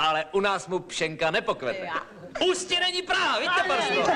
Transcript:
ale u nás mu pšenka nepokvete. Ústě není Praha, víte, Barsko?